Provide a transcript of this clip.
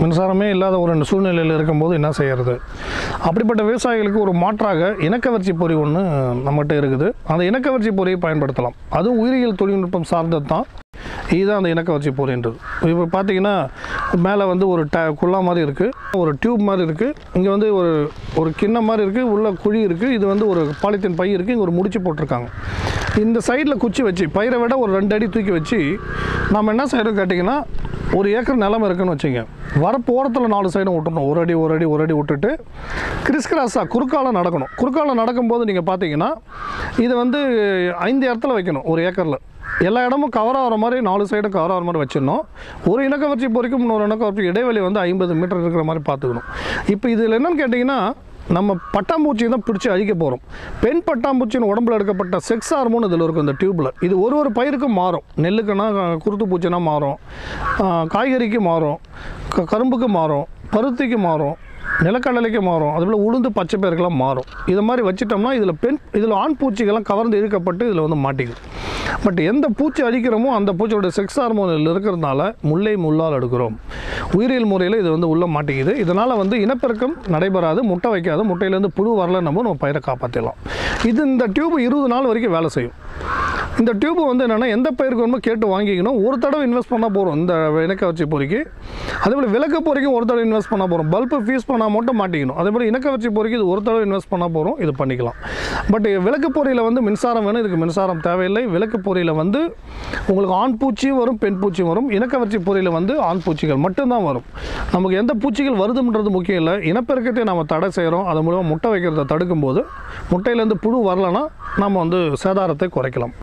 மின்சாரமே இல்லாத ஒரு சூழ்நிலையில் இருக்கும்போது என்ன செய்கிறது அப்படிப்பட்ட விவசாயிகளுக்கு ஒரு மாற்றாக இணக்கவர்ச்சி பொறி ஒன்று நம்மகிட்ட இருக்குது. அந்த இணக்கவர்ச்சி பொறியை பயன்படுத்தலாம். அதுவும் உயிரியல் தொழில்நுட்பம் சார்ந்தது தான். இதுதான் அந்த இணக்கவர்ச்சி பொறின்றது. இப்போ பார்த்தீங்கன்னா மேலே வந்து ஒரு ட குள்ளா மாதிரி இருக்குது ஒரு டியூப் மாதிரி இருக்குது இங்கே வந்து ஒரு ஒரு கிண்ணம் மாதிரி இருக்குது உள்ள குழி இருக்குது இது வந்து ஒரு பாலித்தீன் பை இருக்குது இங்கே ஒரு முடிச்சு போட்டிருக்காங்க. இந்த சைடில் குச்சி வச்சு பயிரை விட ஒரு ரெண்டு அடி தூக்கி வச்சு நம்ம என்ன செய்யறோம் கேட்டிங்கன்னா ஒரு ஏக்கர் நிலம் இருக்குன்னு வச்சுங்க. வரப்பு ஓரத்தில் நாலு சைடும் விட்டுறணும் ஒரு அடி ஒரு அடி ஒரு அடி விட்டுட்டு கிறிஸ்கிராஸாக குறுக்கால நடக்கணும். குறுக்கால நடக்கும்போது நீங்கள் பார்த்தீங்கன்னா இதை வந்து ஐந்து இடத்துல வைக்கணும் ஒரு ஏக்கரில். எல்லா இடமும் கவர் ஆகிற மாதிரி நாலு சைடும் கவர் ஆகிற மாதிரி வச்சிடணும். ஒரு இனக்கவர்ச்சி பொறிக்கும் இன்னொரு இனக்கவர்ச்சி இடைவெளி வந்து ஐம்பது மீட்டர் இருக்கிற மாதிரி பார்த்துக்கணும். இப்போ இதில் என்னென்னு கேட்டிங்கன்னா நம்ம பட்டாம்பூச்சியை தான் பிடிச்சி அழிக்க போகிறோம் பெண் பட்டாம்பூச்சியின் உடம்புல எடுக்கப்பட்ட செக்ஸ் ஹார்மோன் இதில் இருக்கும் இந்த டியூப்பில் இது ஒரு ஒரு பயிருக்கும் மாறும். நெல்லுக்குன்னா குருத்து பூச்சினா மாறும். காய்கறிக்கு மாறும். க- கரும்புக்கு மாறும். பருத்திக்கு மாறும். நிலக்கடலைக்கு மாறும். அதுபோல் உளுந்து பச்சை பயிருக்கெல்லாம் மாறும். இது மாதிரி வச்சிட்டோம்னா இதில் பெண் இதில் ஆண் பூச்சிகள்லாம் கவர்ந்து இழுக்கப்பட்டு இதில் வந்து மாட்டிக்குது. பட் எந்த பூச்சி அழிக்கிறோமோ அந்த பூச்சியோட செக்ஸ் ஹார்மோனில் இருக்கிறதுனால முல்லை முள்ளால் எடுக்கிறோம் உயிரியல் முறையில் இது வந்து உள்ளே மாட்டேங்குது. இதனால் வந்து இனப்பெருக்கம் நடைபெறாது முட்டை வைக்காது முட்டையிலேருந்து புழு வரலன்னு நம்ம நம்ம பயிரை காப்பாற்றிடலாம் இது இந்த டியூப் இருபது நாள் வரைக்கும் வேலை செய்யும். இந்த டியூப் வந்து என்னென்னா எந்த பயிருக்கு வேணுமோ கேட்டு வாங்கிக்கணும். ஒரு தடவை இன்வெஸ்ட் பண்ணால் போகிறோம் இந்த இணக்க வச்சு பொறிக்கு. அதே போல் விளக்கு பொறிக்கும் ஒரு தடவை இன்வெஸ்ட் பண்ணால் போகிறோம் பல்பு ஃபீஸ் பண்ணால் மட்டும் மாட்டிக்கணும். அதே போல் இணக்க வச்சு பொறிக்கு இது ஒரு தடவை இன்வெஸ்ட் பண்ணால் போகிறோம் இது பண்ணிக்கலாம். பட் விளக்கு பொறியில் வந்து மின்சாரம் வேணும். இதுக்கு மின்சாரம் தேவையில்லை. விளக்கு பொறியில் வந்து உங்களுக்கு ஆண் பூச்சியும் வரும் பெண் பூச்சியும் வரும். இனக்கவர்ச்சி பொறியில் வந்து ஆண் பூச்சிகள் மட்டும்தான் வரும். நமக்கு எந்த பூச்சிகள் வருதுன்றது முக்கியம் இல்லை. இனப்பெருக்கத்தை நம்ம தடை செய்கிறோம் அது மூலமாக முட்டை வைக்கிறத தடுக்கும்போது முட்டையிலேருந்து புழு வரலன்னா நம்ம வந்து சேதாரத்தை குறைக்கலாம்.